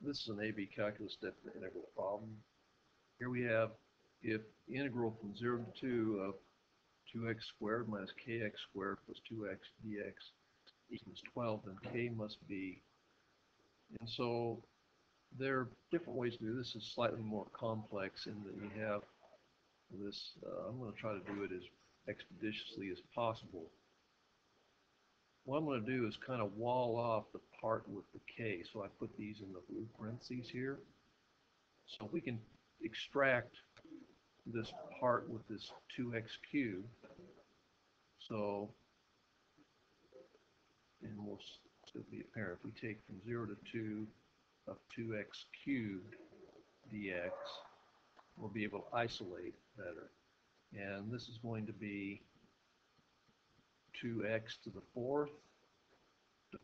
this is an AB calculus definite integral problem. Here we have if the integral from 0 to 2 of 2x squared minus kx squared plus 2x dx equals 12, then k must be. And so there are different ways to do this. Is slightly more complex in that you have this. Uh, I'm going to try to do it as expeditiously as possible. What I'm going to do is kind of wall off the part with the k. So I put these in the blue parentheses here. So we can extract this part with this 2x cubed. So, and we'll still be apparent. If we take from 0 to 2 of 2x cubed dx, we'll be able to isolate better. And this is going to be 2x to the fourth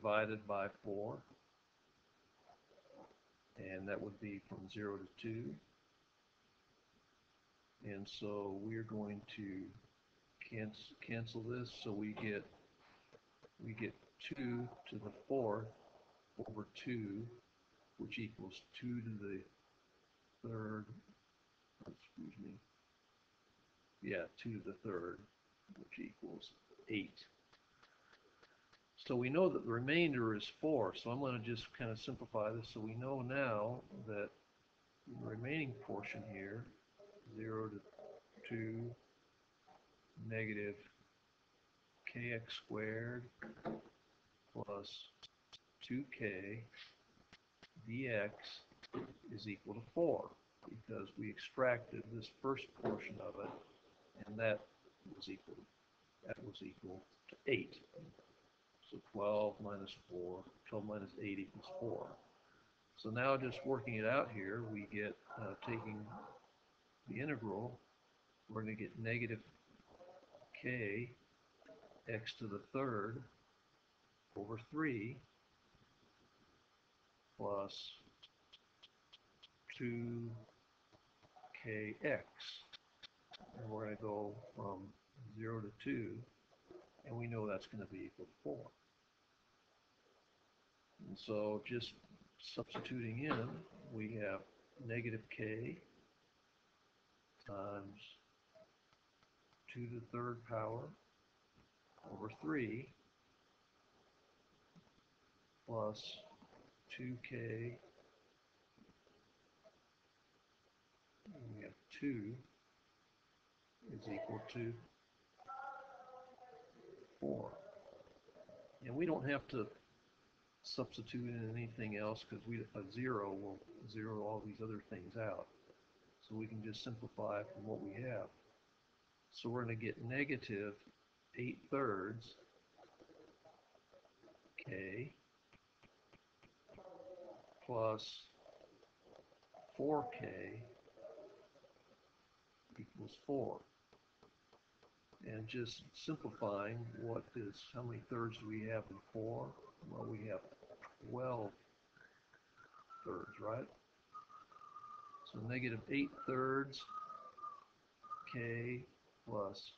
divided by 4. And that would be from 0 to 2. And so we're going to cancel, cancel this so we get we get 2 to the fourth over 2 which equals 2 to the third excuse me yeah 2 to the third which equals 8 so we know that the remainder is 4 so I'm going to just kind of simplify this. So we know now that the remaining portion here 0 to 2 negative kx squared plus 2k dx is equal to 4 because we extracted this first portion of it and that was equal that was equal to 8 so 12 minus 4 12 minus 8 equals 4 so now just working it out here we get uh, taking the integral, we're going to get negative k x to the third over 3 plus 2kx. And we're going to go from 0 to 2, and we know that's going to be equal to 4. And so just substituting in, we have negative k times 2 to the third power over 3 plus 2k and we have 2 is equal to 4 and we don't have to substitute in anything else because we a 0 will zero all these other things out so we can just simplify from what we have. So we're going to get negative 8 thirds k plus 4k equals 4. And just simplifying, what is, how many thirds do we have in 4? Well, we have 12 thirds, right? So negative 8 thirds k plus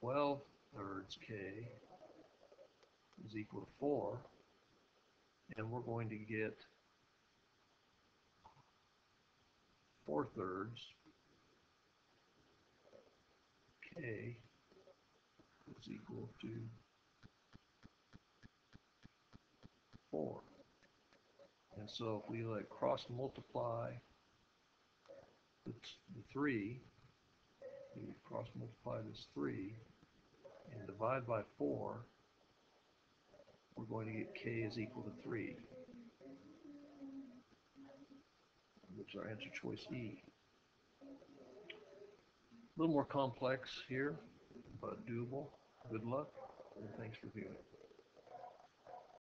12 thirds k is equal to 4. And we're going to get 4 thirds k is equal to 4. And so if we like cross multiply the, the 3, we cross multiply this 3, and divide by 4, we're going to get k is equal to 3, which is our answer choice E. A little more complex here, but doable. Good luck, and thanks for viewing.